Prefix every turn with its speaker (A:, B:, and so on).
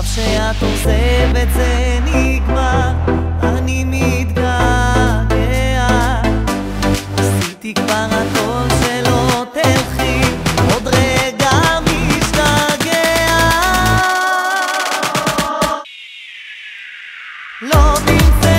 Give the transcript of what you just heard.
A: עכשיו שאת עוזבת זה נגמר, אני מתגעגע. עשיתי כבר הכל שלא תלכי, עוד רגע משתגע. לא במפ...